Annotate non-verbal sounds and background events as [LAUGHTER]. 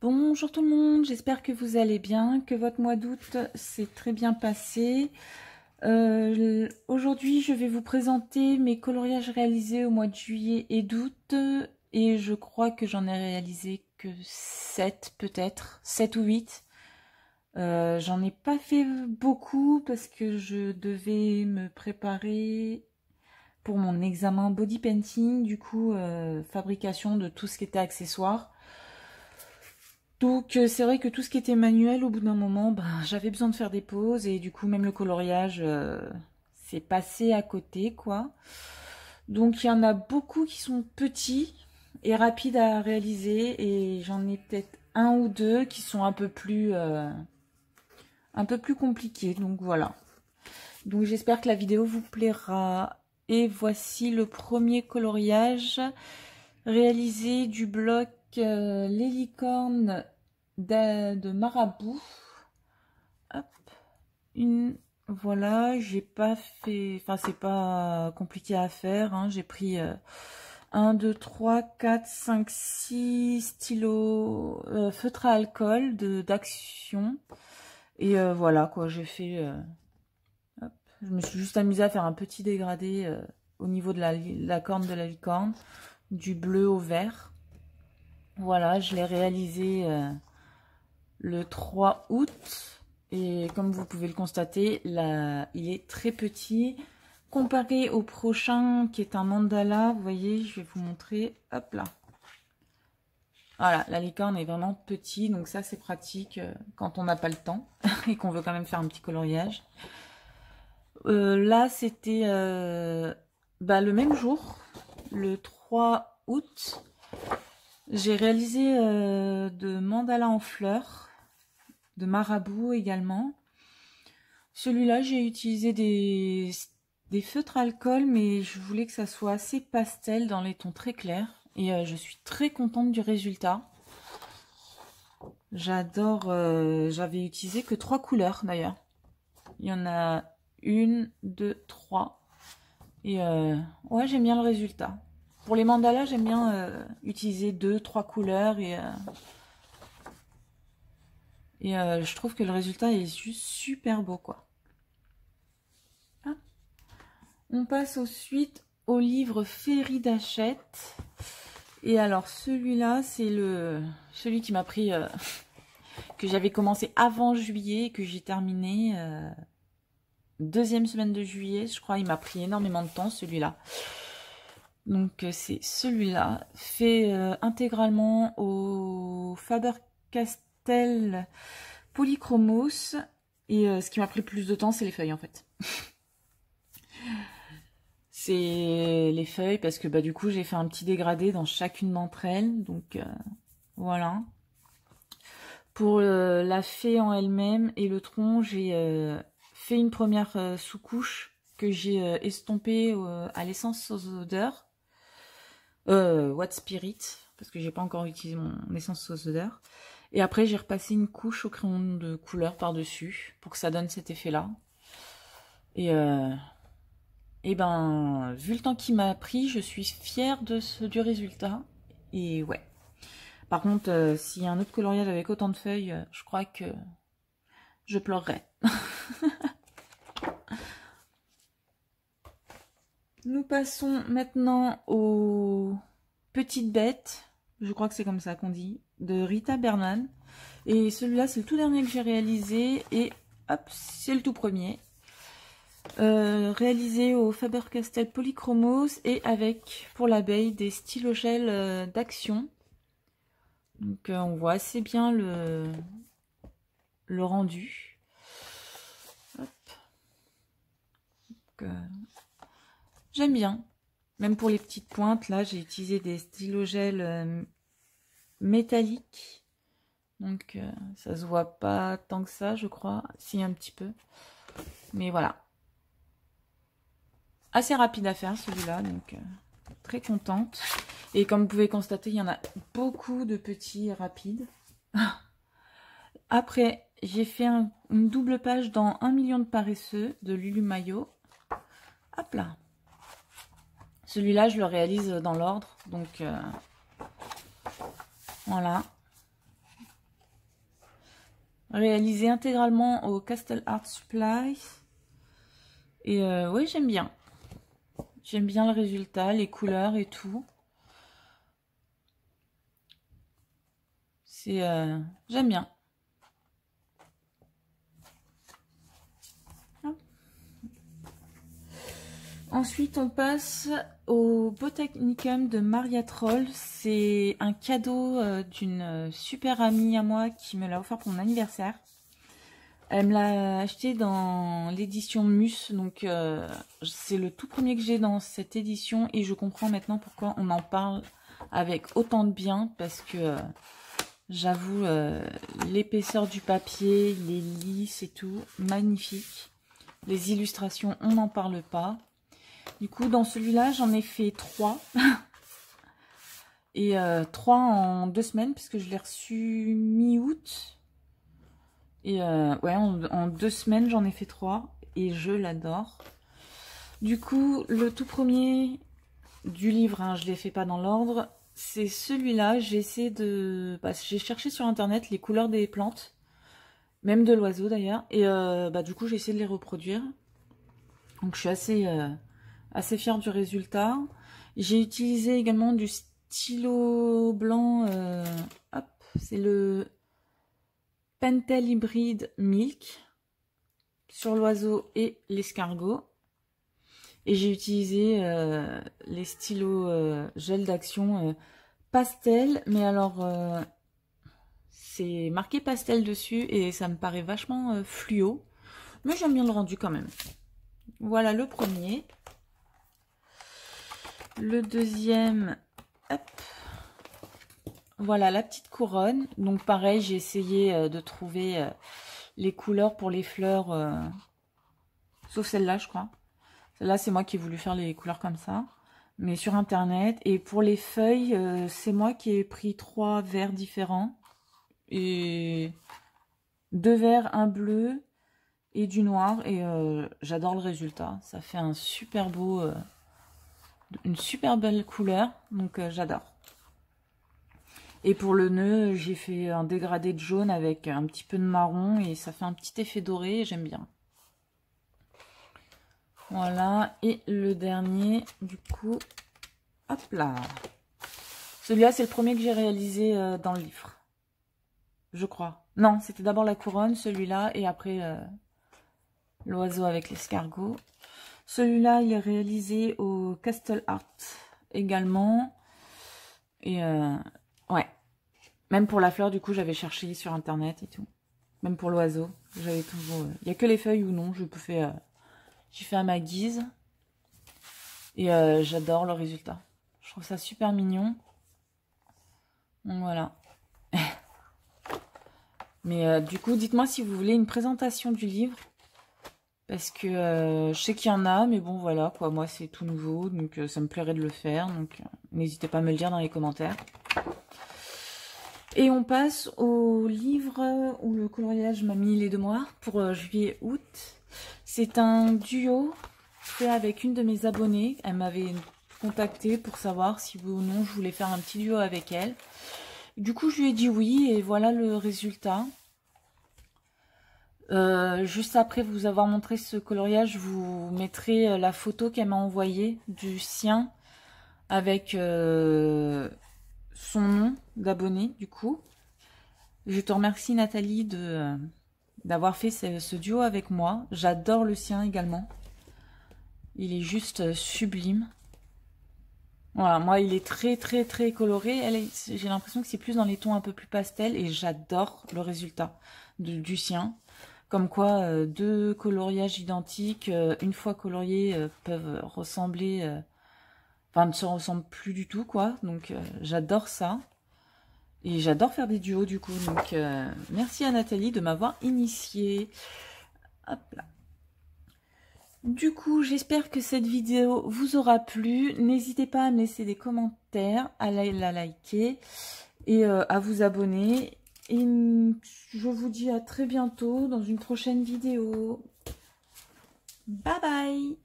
Bonjour tout le monde, j'espère que vous allez bien, que votre mois d'août s'est très bien passé. Euh, aujourd'hui, je vais vous présenter mes coloriages réalisés au mois de juillet et d'août. Et je crois que j'en ai réalisé que 7 peut-être, 7 ou 8. Euh, j'en ai pas fait beaucoup parce que je devais me préparer pour mon examen body painting, du coup euh, fabrication de tout ce qui était accessoire. Donc euh, c'est vrai que tout ce qui était manuel, au bout d'un moment, ben, j'avais besoin de faire des pauses et du coup même le coloriage s'est passé à côté quoi. Donc il y en a beaucoup qui sont petits et rapides à réaliser et j'en ai peut-être un ou deux qui sont un peu plus un peu plus compliqué. Donc voilà. Donc j'espère que la vidéo vous plaira. Et voici le premier coloriage réalisé du bloc euh, l'hélicorne de, Marabout. Hop. Une, voilà, j'ai pas fait, enfin c'est pas compliqué à faire. Hein. J'ai pris 1, 2, 3, 4, 5, 6 stylos euh, feutre à alcool d'action. Et euh, voilà, quoi, j'ai fait... Euh, je me suis juste amusée à faire un petit dégradé euh, au niveau de la, corne de la licorne, du bleu au vert. Voilà, je l'ai réalisé le 3 août. Et comme vous pouvez le constater, il est très petit. Comparé au prochain qui est un mandala, vous voyez, je vais vous montrer. Hop là. Voilà, la licorne est vraiment petit, donc ça c'est pratique euh, quand on n'a pas le temps [LAUGHS] et qu'on veut quand même faire un petit coloriage. Euh, là, c'était euh, bah, le même jour, le 3 août. J'ai réalisé de mandala en fleurs, de marabout également. Celui-là, j'ai utilisé des, des feutres alcool, mais je voulais que ça soit assez pastel dans les tons très clairs. Et euh, je suis très contente du résultat. J'adore, euh, j'avais utilisé que trois couleurs d'ailleurs. Il y en a une, deux, trois. Et euh, ouais, j'aime bien le résultat. Pour les mandalas, j'aime bien utiliser deux, trois couleurs. Et, et je trouve que le résultat est juste super beau, quoi. On passe ensuite au livre Féerie d'Achette. Et alors celui-là, c'est le celui qui m'a pris, euh, [LAUGHS] que j'avais commencé avant juillet, que j'ai terminé euh, deuxième semaine de juillet, je crois. Il m'a pris énormément de temps celui-là. Donc euh, c'est celui-là, fait intégralement au Faber-Castell Polychromos. Et ce qui m'a pris plus de temps, c'est les feuilles en fait. [LAUGHS] c'est les feuilles parce que bah, du coup j'ai fait un petit dégradé dans chacune d'entre elles. Donc euh, voilà. Pour euh, la fée en elle-même et le tronc, j'ai euh, une première sous-couche que j'ai estompée à l'essence aux odeurs. What Spirit, parce que j'ai pas encore utilisé mon essence aux odeurs. Et après j'ai repassé une couche au crayon de couleur par-dessus pour que ça donne cet effet-là. Et et ben, vu le temps qu'il m'a pris, je suis fière de ce, du résultat. Et ouais. Par contre, euh, a un autre coloriage avec autant de feuilles, euh, je crois que je pleurerais. [LAUGHS] Nous passons maintenant aux petites bêtes. Je crois que c'est comme ça qu'on dit. De Rita Berman. Et celui-là, c'est le tout dernier que j'ai réalisé. Et hop, c'est le tout premier. Euh, réalisé au Faber-Castell Polychromos et avec pour l'abeille des stylogels euh, d'action. Donc euh, on voit assez bien le, le rendu. J'aime bien. Même pour les petites pointes, là j'ai utilisé des stylogels métalliques. Donc ça se voit pas tant que ça je crois. Si un petit peu. Mais voilà assez rapide à faire celui-là, donc euh, très contente. Et comme vous pouvez constater, il y en a beaucoup de petits rapides. [LAUGHS] Après, j'ai fait une double page dans 1 million de paresseux de Lulu Mayo. Hop là. Celui-là, je le réalise dans l'ordre. Donc, euh, voilà. Réalisé intégralement au Castle Art Supply. Et euh, oui, j'aime bien. J'aime bien le résultat, les couleurs et tout. C'est... Euh, j'aime bien. Ensuite, on passe au Botanicum de Maria Troll. C'est un cadeau euh, d'une euh, super amie à moi qui me l'a offert pour mon anniversaire. Elle me l'a acheté dans l'édition Mus, donc euh, c'est le tout premier que j'ai dans cette édition et je comprends maintenant pourquoi on en parle avec autant de bien parce que j'avoue l'épaisseur du papier, les lisses et tout, magnifique. Les illustrations, on n'en parle pas. Du coup, dans celui-là, j'en ai fait trois. Et euh, trois en deux semaines, puisque je l'ai reçu mi-août. Et euh, ouais, en, deux semaines, j'en ai fait trois. Et je l'adore. Du coup, le tout premier du livre, hein, je ne l'ai fait pas dans l'ordre, c'est celui-là. J'ai essayé de... Bah, j'ai cherché sur Internet les couleurs des plantes. Même de l'oiseau d'ailleurs. Et euh, bah, du coup, j'ai essayé de les reproduire. Donc je suis assez assez fière du résultat. J'ai utilisé également du stylo blanc, euh, hop, c'est le Pentel Hybride Milk sur l'oiseau et l'escargot. Et j'ai utilisé euh, les stylos euh, gel d'action pastel, mais alors c'est marqué pastel dessus et ça me paraît vachement fluo. Mais j'aime bien le rendu quand même. Voilà le premier. Le deuxième, Voilà la petite couronne. Donc pareil, j'ai essayé euh, de trouver euh, les couleurs pour les fleurs. Euh, sauf celle-là, je crois. Celle-là, c'est moi qui ai voulu faire les couleurs comme ça. Mais sur Internet. Et pour les feuilles, c'est moi qui ai pris trois verres différents. Et deux verts, un bleu et du noir. Et j'adore le résultat. Ça fait un super beau une super belle couleur, donc euh, j'adore. Et pour le nœud, j'ai fait un dégradé de jaune avec un petit peu de marron et ça fait un petit effet doré, j'aime bien. Voilà, et le dernier, du coup, hop là. Celui-là, c'est le premier que j'ai réalisé euh, dans le livre. Je crois. Non, c'était d'abord la couronne, celui-là, et après euh, l'oiseau avec l'escargot. Celui-là, il est réalisé au Castle Art également. Et euh, ouais. Même pour la fleur, du coup, j'avais cherché sur Internet et tout. Même pour l'oiseau. J'avais toujours... Euh, il n'y a que les feuilles ou non. Je peux faire... Euh, j'ai fait à ma guise. Et j'adore le résultat. Je trouve ça super mignon. Voilà. [LAUGHS] Mais du coup, dites-moi si vous voulez une présentation du livre. Parce que euh, je sais qu'il y en a, mais bon voilà, quoi, moi c'est tout nouveau, donc euh, ça me plairait de le faire, donc euh, n'hésitez pas à me le dire dans les commentaires. Et on passe au livre où le coloriage m'a mis les deux mois, pour juillet-août. C'est un duo fait avec une de mes abonnées, elle m'avait contacté pour savoir si oui ou non je voulais faire un petit duo avec elle. Du coup je lui ai dit oui, et voilà le résultat. Euh, juste après vous avoir montré ce coloriage, vous mettrai euh, la photo qu'elle m'a envoyée du sien avec euh, son nom d'abonné du coup. Je te remercie Nathalie d'avoir fait ce, duo avec moi. J'adore le sien également. Il est juste sublime. Voilà, moi il est très très très coloré. J'ai l'impression que c'est plus dans les tons un peu plus pastel et j'adore le résultat du sien. Comme quoi, euh, deux coloriages identiques, euh, une fois coloriés, euh, peuvent ressembler... Enfin, ne se ressemblent plus du tout, quoi. Donc, j'adore ça. Et j'adore faire des duos, du coup. Donc, merci à Nathalie de m'avoir initié. Hop là. Du coup, j'espère que cette vidéo vous aura plu. N'hésitez pas à me laisser des commentaires, à la liker et à vous abonner. Et je vous dis à très bientôt dans une prochaine vidéo. Bye bye